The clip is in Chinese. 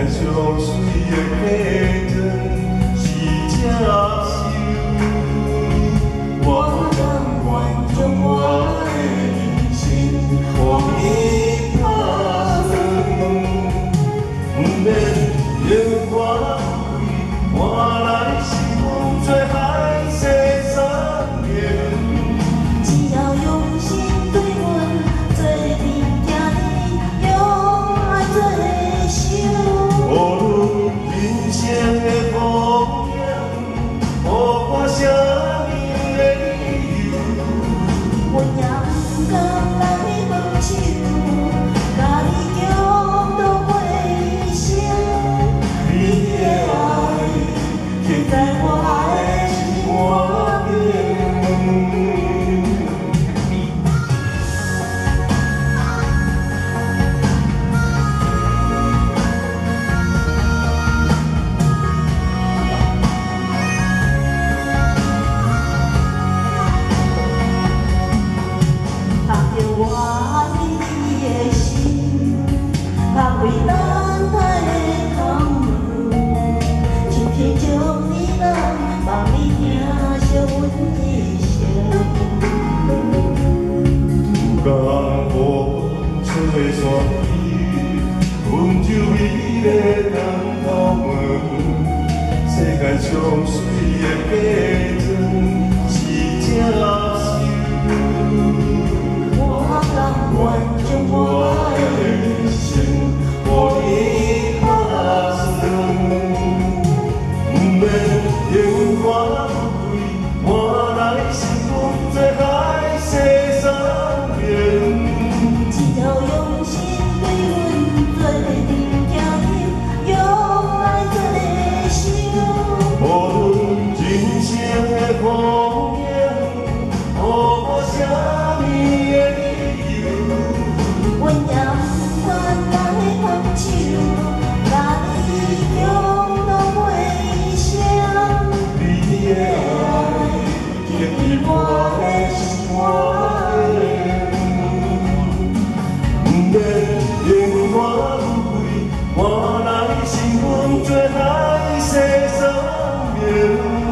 咱相的过程是只想，我甘愿将我的人生予伊打算，不免让我为我。 세상이 운주일의 감동은 새가 점수에 빼 you.